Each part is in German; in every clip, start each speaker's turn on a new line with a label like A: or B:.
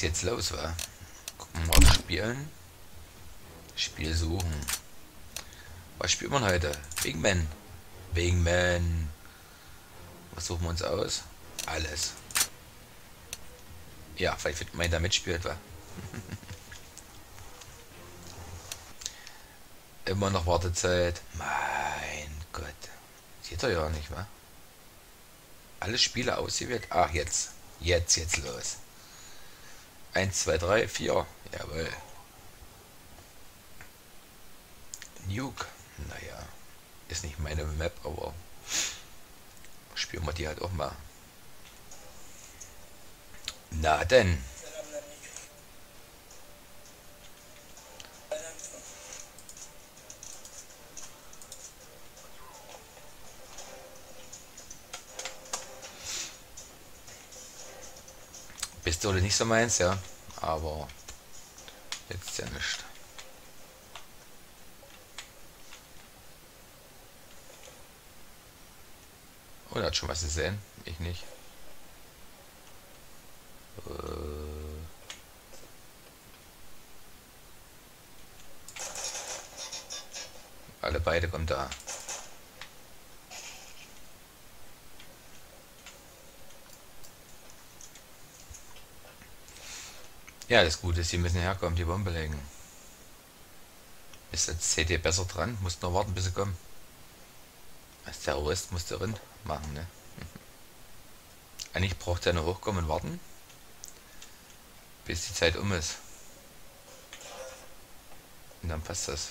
A: ist jetzt los, wa? Gucken wir mal spielen. Spiel suchen. Was spielt man heute? Wingman. Wingman. Was suchen wir uns aus? Alles. Ja, vielleicht wird man da mitspielt, wa? Immer noch Wartezeit. Mein Gott. Sieht er ja nicht, wa? Alle Spiele ausgewählt. Ach, jetzt. Jetzt, jetzt los. 1, 2, 3, 4. Jawohl. Nuke. Naja. Ist nicht meine Map, aber spielen wir die halt auch mal. Na denn. Pistole nicht so meins, ja. Aber jetzt ja nicht. Oh, er hat schon was gesehen. Ich nicht. Äh Alle beide kommen da. Ja, das Gute ist, sie müssen herkommen, die Bombe legen. Ist jetzt CD besser dran, muss nur warten, bis sie kommen. Als Terrorist musst du drin machen, ne? Eigentlich braucht er nur hochkommen und warten, bis die Zeit um ist. Und dann passt das.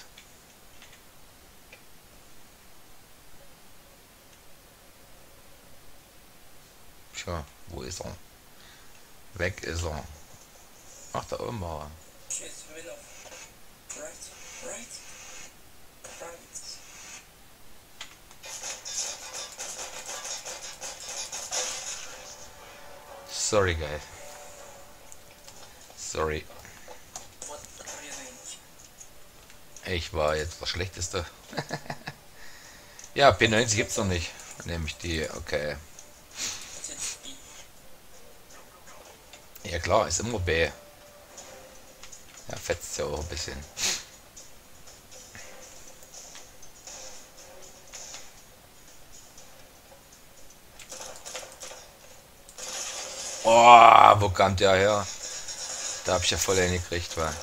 A: Tja, wo ist er? Weg ist er. Ach, da oben war er. Sorry, guys. Sorry. Ich war jetzt das Schlechteste. ja, P90 gibt's noch nicht. Nämlich die, okay. Ja klar, ist immer B. Ja, fetzt ja auch ein bisschen. Oh, wo kam der her? Da hab ich ja voll hingekriegt, war.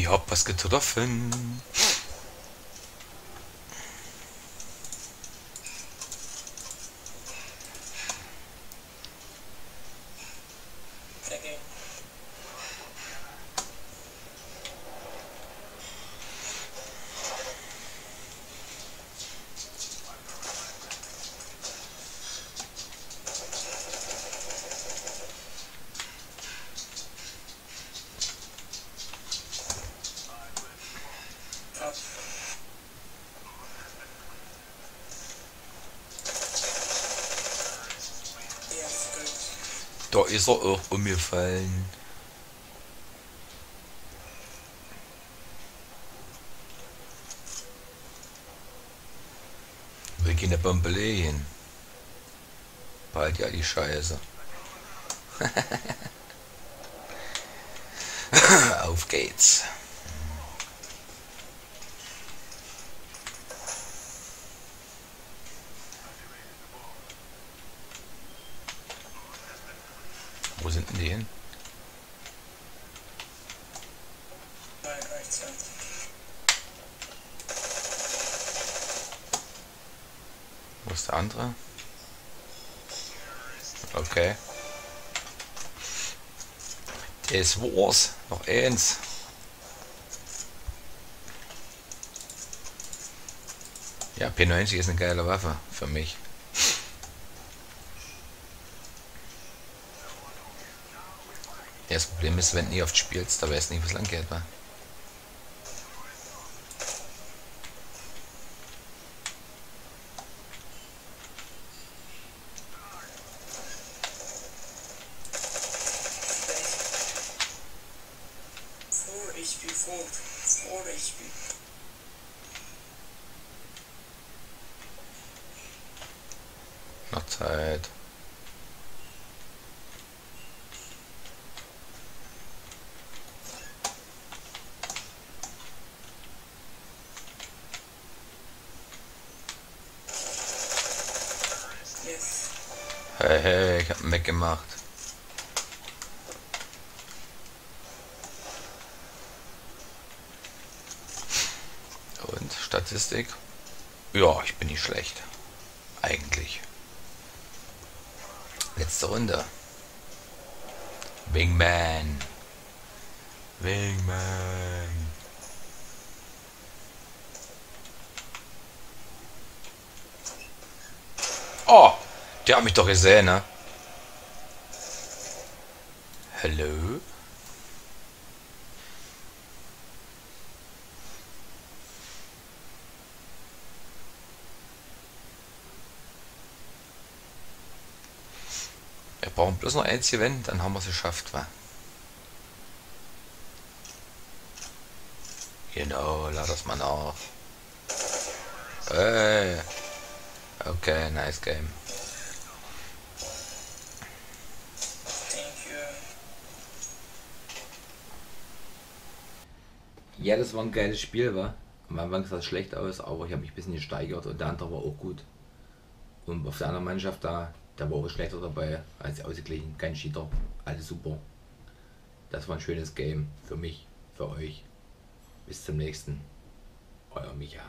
A: Ich hab was getroffen. Da ist er auch umgefallen. Wir gehen eine Bombe legen. Bald ja die Scheiße. Auf geht's. Wo sind denn die hin? Wo ist der andere? Okay. Das war's. Noch eins. Ja, P90 ist eine geile Waffe für mich. Ja, das Problem ist, wenn du nie oft spielst, da weißt du nicht, was lang geht, wa? Noch Zeit. Hey, hey, ich hab einen gemacht. Und Statistik? Ja, ich bin nicht schlecht. Eigentlich. Letzte Runde. Wingman. Wingman. Oh! Der hat mich doch gesehen, ne? Hallo? Wir brauchen bloß noch eins gewinnen, dann haben wir es geschafft, wa? Genau, lad das mal nach. Hey. Okay, nice game. Ja, das war ein geiles Spiel, war. Am Anfang sah es schlecht aus, aber ich habe mich ein bisschen gesteigert und der andere war auch gut. Und auf der anderen Mannschaft da, da war auch schlechter dabei, als ausgeglichen, kein Cheater, alles super. Das war ein schönes Game für mich, für euch. Bis zum nächsten. Euer Micha.